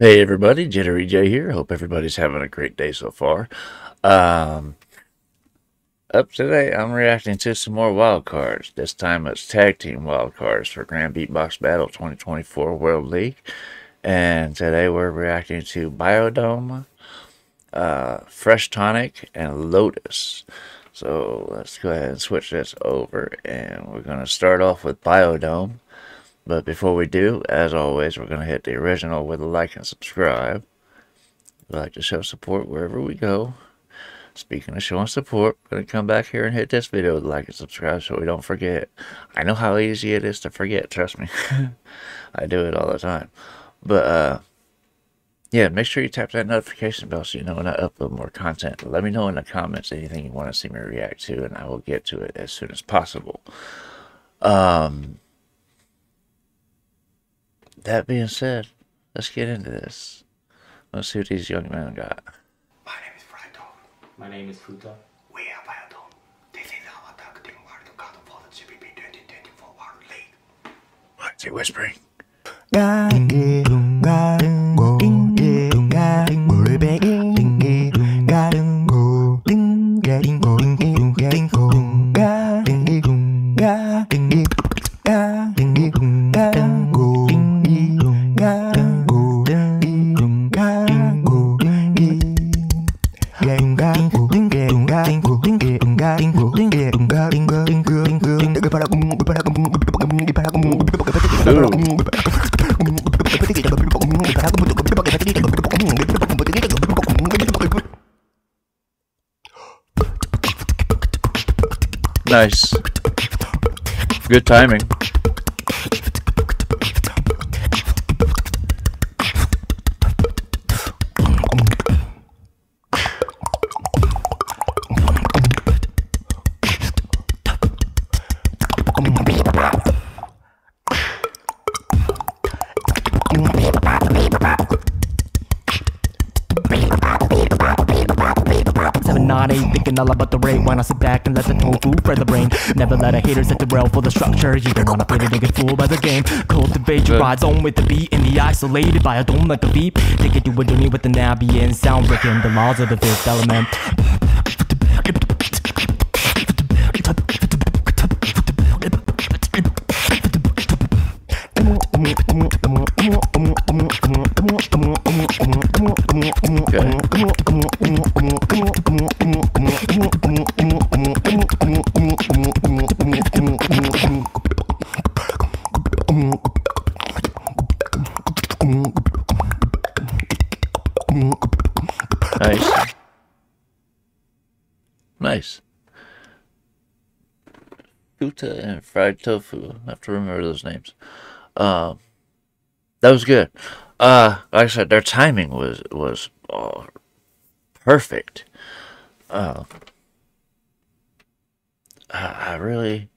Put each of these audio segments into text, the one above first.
Hey everybody, Jittery Jay here. Hope everybody's having a great day so far. Um, up today, I'm reacting to some more wild cards. This time it's tag team wild cards for Grand Beatbox Battle 2024 World League. And today we're reacting to Biodome, uh, Fresh Tonic, and Lotus. So let's go ahead and switch this over. And we're going to start off with Biodome. But before we do, as always, we're going to hit the original with a like and subscribe. Like to show support wherever we go. Speaking of showing support, we're going to come back here and hit this video with a like and subscribe so we don't forget. I know how easy it is to forget, trust me. I do it all the time. But, uh, yeah, make sure you tap that notification bell so you know when I upload more content. Let me know in the comments anything you want to see me react to, and I will get to it as soon as possible. Um, that being said, let's get into this. Let's see what these young men got. My name is Frido. My name is Futa. We are Biodome. This is our tag team world cup for the GBB 2024 World League. What's he whispering? Nice. Good timing. Nine, eight, thinking all about the rate. Why not sit back and let the tofu fry the brain? Never let a hater set the rail for the structure. You don't wanna play to get fooled by the game. Cultivate your ride zone with the beat in the isolated by a dome like a beep. Take it to a journey with an ambient sound, breaking the laws of the fifth element. Tofu. I have to remember those names. Um, that was good. Uh, like I said, their timing was was oh, perfect. Uh, I really,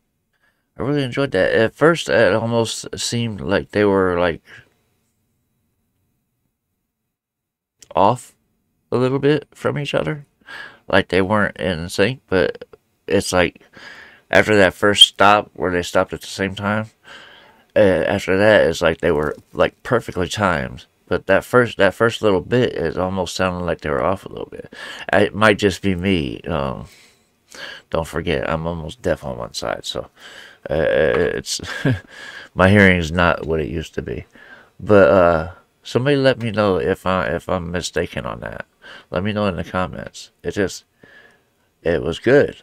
I really enjoyed that. At first, it almost seemed like they were like off a little bit from each other, like they weren't in sync. But it's like after that first stop where they stopped at the same time, uh, after that it's like they were like perfectly timed. But that first that first little bit is almost sounding like they were off a little bit. It might just be me. Um, don't forget, I'm almost deaf on one side, so uh, it's my hearing is not what it used to be. But uh, somebody let me know if I if I'm mistaken on that. Let me know in the comments. It just it was good.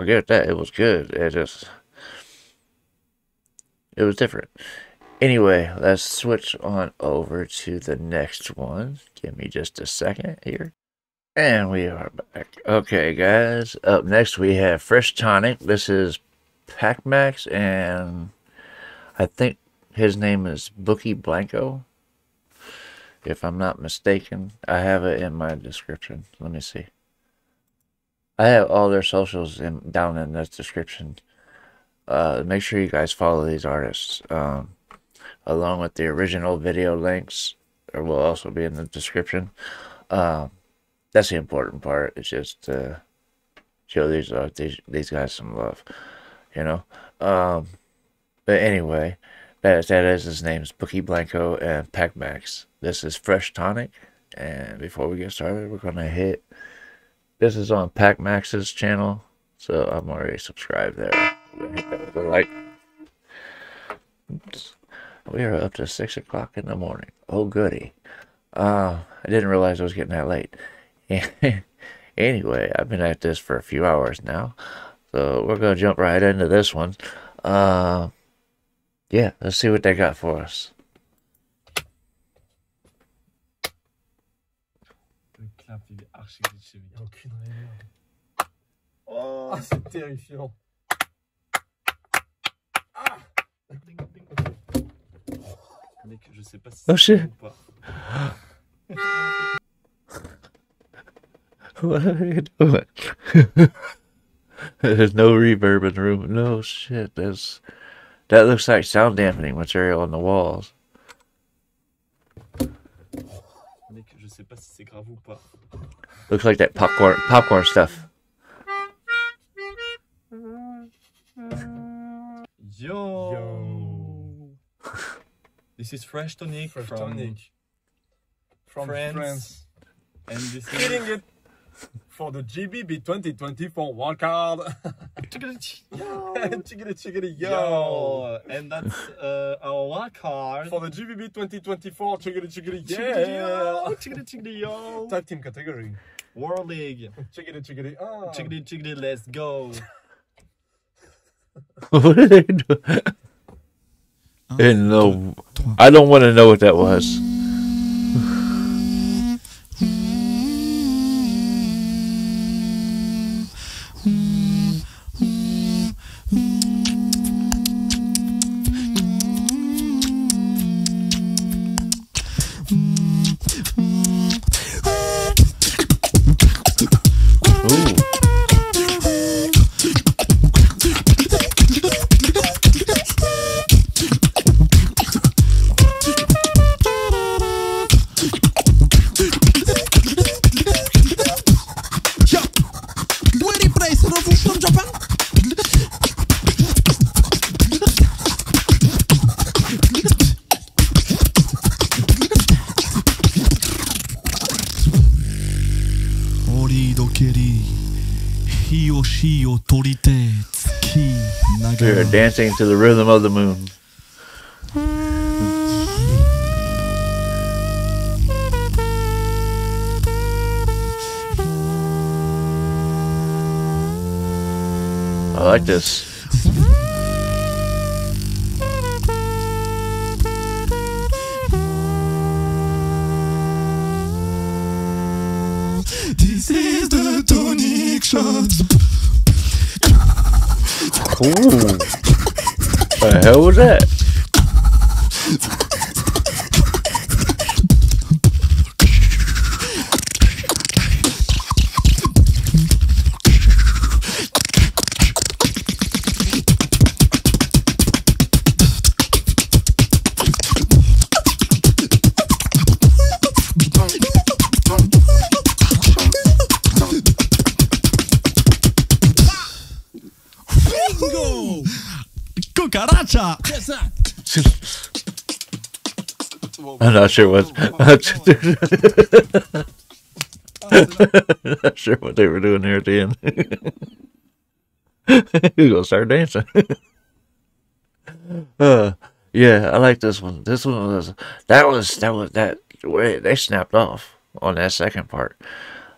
I'll give it that. It was good. It just it was different. Anyway, let's switch on over to the next one. Give me just a second here. And we are back. Okay, guys. Up next, we have Fresh Tonic. This is Pac Max, and I think his name is Bookie Blanco. If I'm not mistaken, I have it in my description. Let me see. I have all their socials in, down in the description. Uh, make sure you guys follow these artists. Um, along with the original video links, or will also be in the description. Um, that's the important part. It's just to show these uh, these these guys some love, you know. Um, but anyway, That, that is his name's Bookie Blanco and Pac Max. This is Fresh Tonic. And before we get started, we're going to hit. This is on Pac Max's channel. So I'm already subscribed there. Gonna. We are up to 6 o'clock in the morning. Oh, goody. Uh, I didn't realize I was getting that late. anyway, I've been at this for a few hours now. So we're going to jump right into this one. Uh, yeah, let's see what they got for us. Le clap, il est il n'y a aucune raison. Oh, c'est terrifiant. Ah Mec, je sais pas si Oh, c'est shit. ou pas. What are? There's no reverb in the room. No shit. That's that looks like sound dampening material on the walls. Mec, je sais pas si c'est grave ou pas. Looks like that popcorn popcorn stuff. Yo! This is Fresh Tonic Fresh from Tonic. From France. France. And this Killing is... it for the GBB 2024 wildcard. Yo! chickity chickity yo. And that's uh, our card. For the GBB 2024 chickity chickity yeah. yo! Chickadee chickadee yo! Tag team category. World League. Chickity chickity ah. Chickadee chickadee, let's go! what are they no, I don't want to know what that was. They're dancing to the rhythm of the moon. I like this. This is the tonic shot. Ooh. The hell was that? Cucaracha! I'm not sure what. not sure what they were doing there at the end. you gonna start dancing? uh, yeah, I like this one. This one was that was that was that way they snapped off on that second part.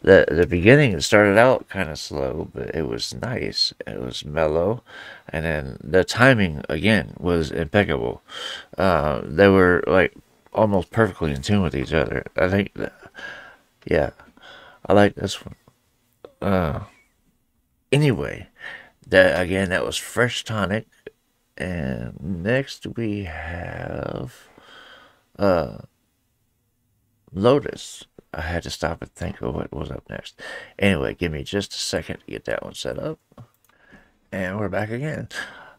The the beginning it started out kind of slow, but it was nice. It was mellow, and then the timing again was impeccable. Uh, they were like almost perfectly in tune with each other. I think, yeah, I like this one. Uh, anyway, that again, that was Fresh Tonic, and next we have uh Lotus. I had to stop and think of what was up next. Anyway, give me just a second to get that one set up, and we're back again.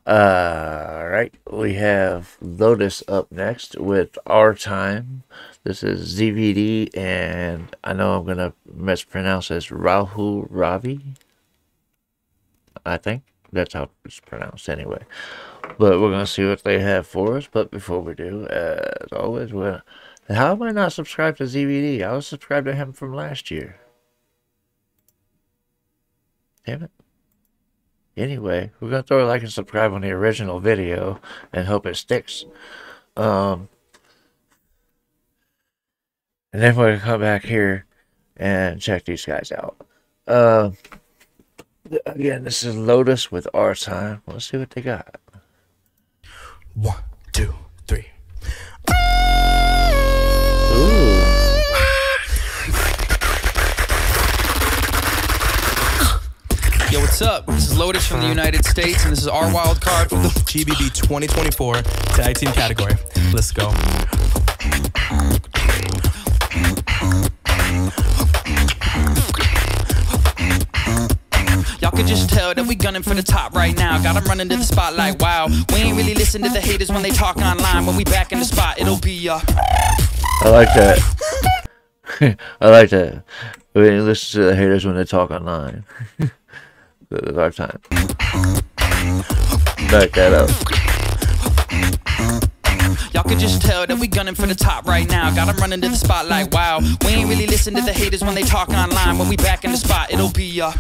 Uh, all right, we have Lotus up next with Our Time. This is ZVD, and I know I'm gonna mispronounce this Rahul Ravi. I think. That's how it's pronounced anyway. But we're gonna see what they have for us. But before we do, as always, we're how am I not subscribed to ZVD? I was subscribed to him from last year. Damn it. Anyway, we're gonna throw a like and subscribe on the original video and hope it sticks. Um, and then we're gonna come back here and check these guys out. Uh, again, this is Lotus with our time. Let's see what they got. One, two, up? This is Lotus from the United States, and this is our wild card from the GBB 2024 tag team category. Let's go. Y'all can just tell that we gunning for the top right now. Got 'em running to the spotlight. Wow, we ain't really listen to the haters when they talk online. When we back in the spot, it'll be uh. I like that. I like that. We didn't listen to the haters when they talk online. This is our time. Back that up. Y'all can just tell that we gunning for the top right now. Got 'em running to the spotlight. Wow, we ain't really listen to the haters when they talk online. When we back in the spot, it'll be uh.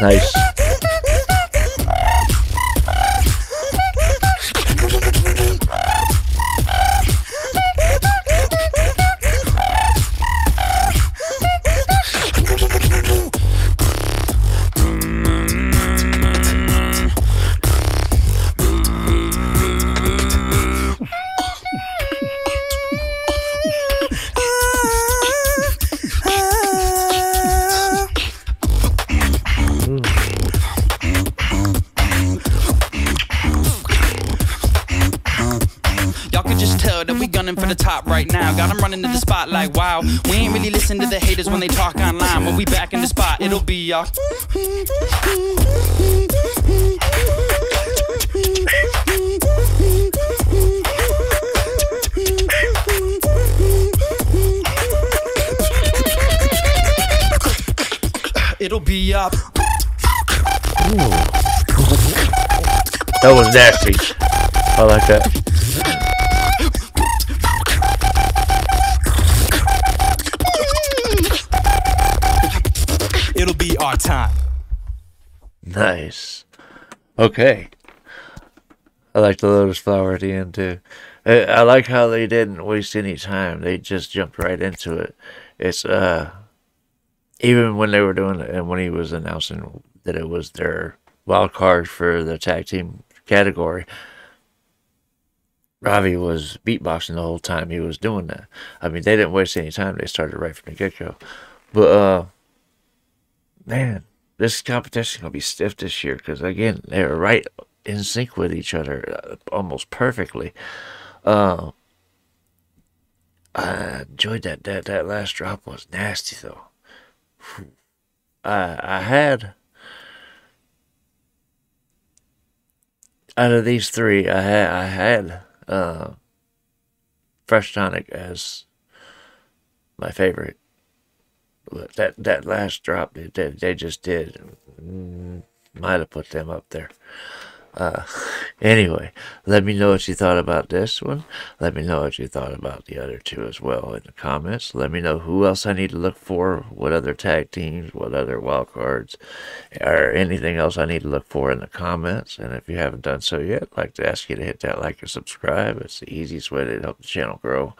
Nice. For the top right now. Got Got 'em running to the spotlight. Wow, we ain't really listen to the haters when they talk online. When we back in the spot, it'll be y'all. It'll be up. That was nasty. I like that. Time. Nice. Okay. I like the lotus flower at the end too. I, I like how they didn't waste any time. They just jumped right into it. It's uh even when they were doing it and when he was announcing that it was their wild card for the tag team category, Ravi was beatboxing the whole time he was doing that. I mean, they didn't waste any time. They started right from the get go. But uh, man, this competition gonna be stiff this year because again, they're right in sync with each other uh, almost perfectly. Uh, I enjoyed that. That that last drop was nasty though. I I had out of these three, I had I had uh, Fresh Tonic as my favorite. But that that last drop they they, just did mm, might have put them up there. Uh, anyway, let me know what you thought about this one. Let me know what you thought about the other two as well in the comments. Let me know who else I need to look for, what other tag teams, what other wild cards, or anything else I need to look for in the comments. And if you haven't done so yet, I'd like to ask you to hit that like and subscribe. It's the easiest way to help the channel grow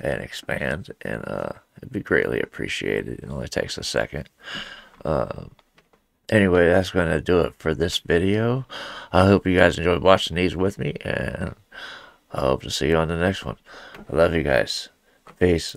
and expand, and uh, it'd be greatly appreciated. It only takes a second. Uh, anyway, that's going to do it for this video. I hope you guys enjoyed watching these with me, and I hope to see you on the next one. I love you guys. Peace.